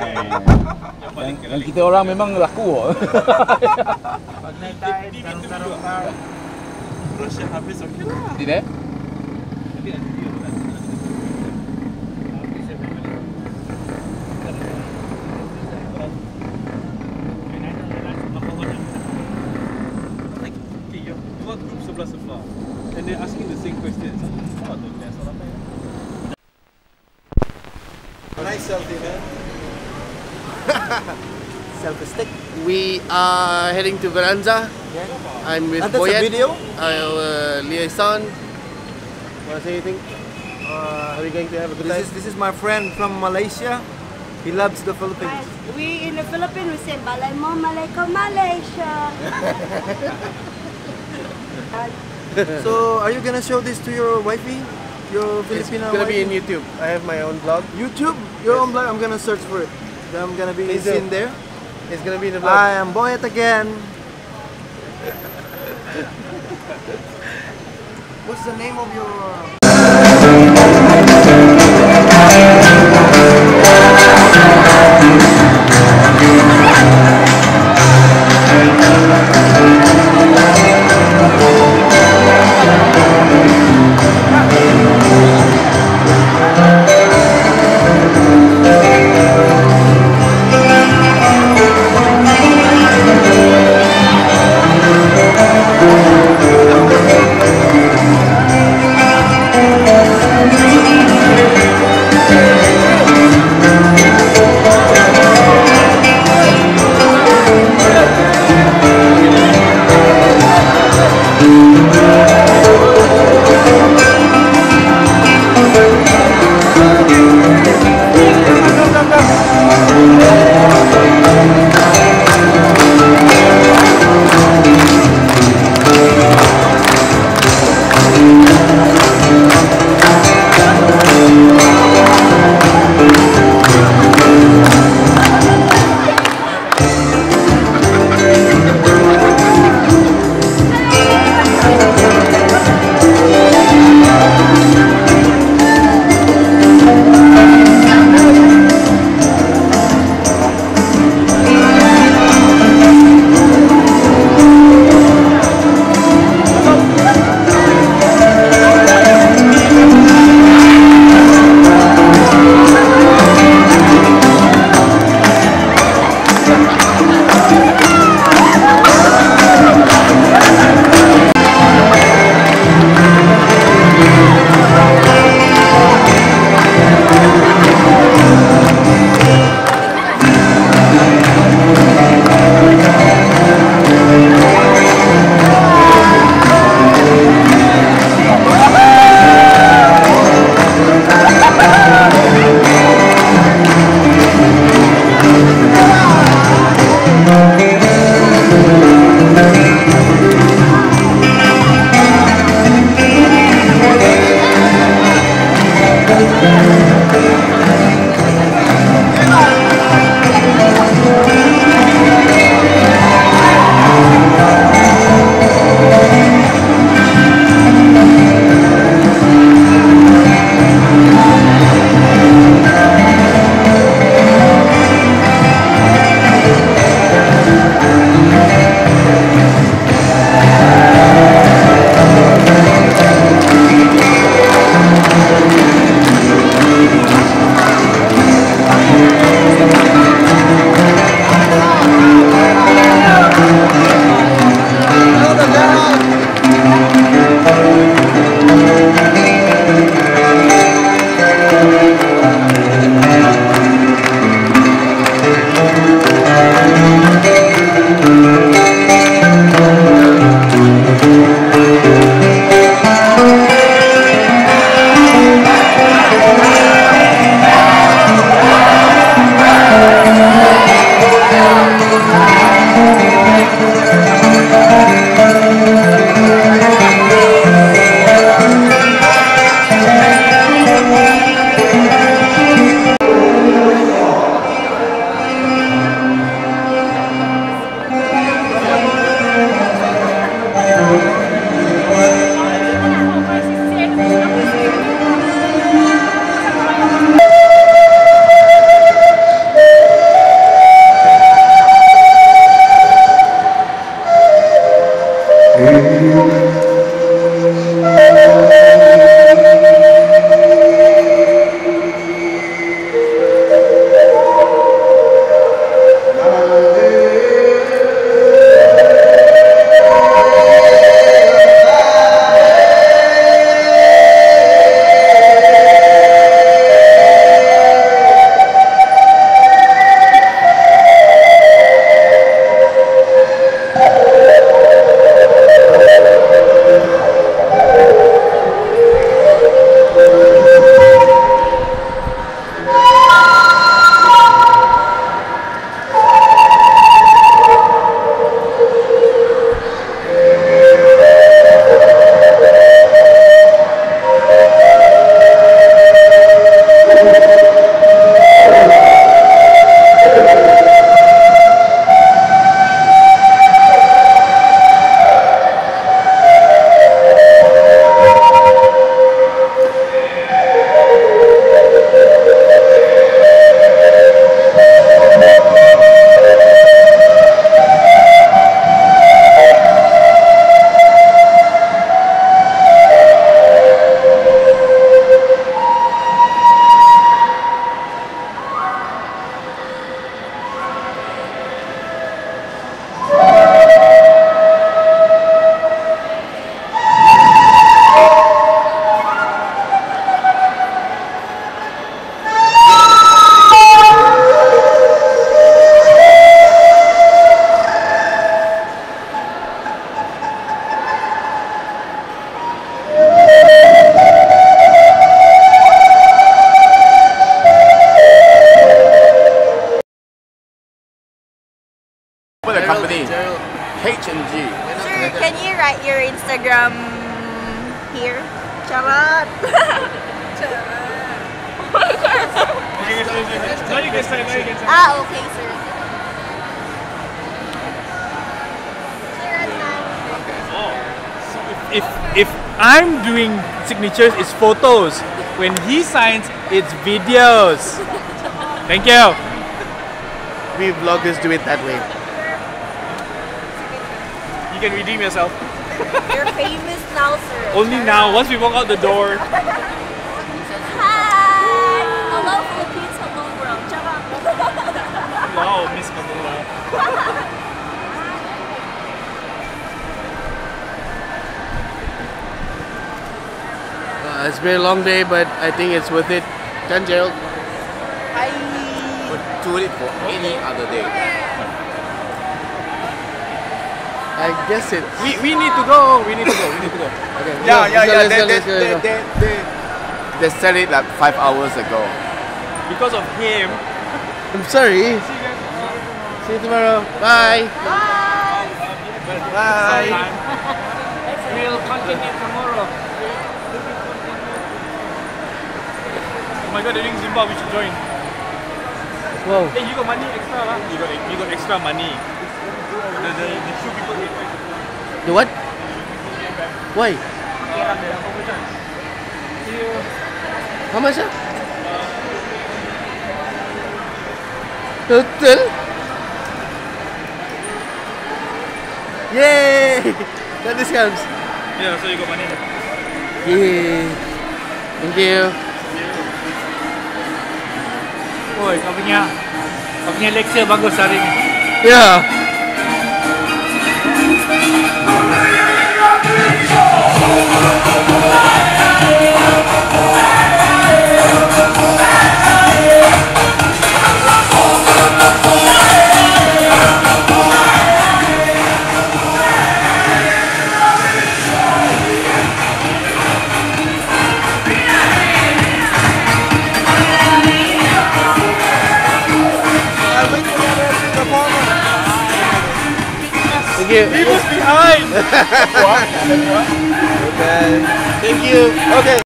yang, yang kita orang memang laku kok. Rasa habis okey lah. Tidak. Nice selfie, man. Selfie stick. We are heading to Veranza. I'm with Ah, that's a Boyet. video? Our liaison. Want to say anything? Uh, are we going to have a good time? This is this is my friend from Malaysia. He loves the Philippines. We in the Philippines we say Balay mo Malayko Malaysia. so, are you gonna show this to your wifey? Your It's Filipino gonna be in YouTube. I have my own blog. YouTube? Your own blog? I'm gonna search for it. I'm gonna be do. seen there. It's gonna be in the blog. I am Boyet again. What's the name of your... Uh, ah, okay, sir. Sir, at. If if I'm doing signatures, it's photos. When he signs, it's videos. Thank you. We vloggers do it that way. You can redeem yourself. You're famous now, sir. Only now, once we walk out the door. Wow, Miss Kabula. Uh, it's been a long day, but I think it's worth it. Done, Gerald. I would do it for any other day. I guess it. We, we need to go. We need to go. We need to go. Okay. Yeah, yeah, yeah. They, they, they, they, they, they said it like five hours ago. Because of him. I'm sorry. See you tomorrow. Bye. Bye. Bye. We'll continue tomorrow. Oh my god, they're doing Zumba. We should join. Whoa. Hey, you got money extra, huh? You got you got extra money. The the, the shoe people get back. The what? Why? How much? Total? Yay! Got discounts. Yeah, so you got money. Yay! Thank you. Oi, kau punya kau punya lecture bagus hari ni. Yeah. Thank you. He was behind. Thank you. Okay.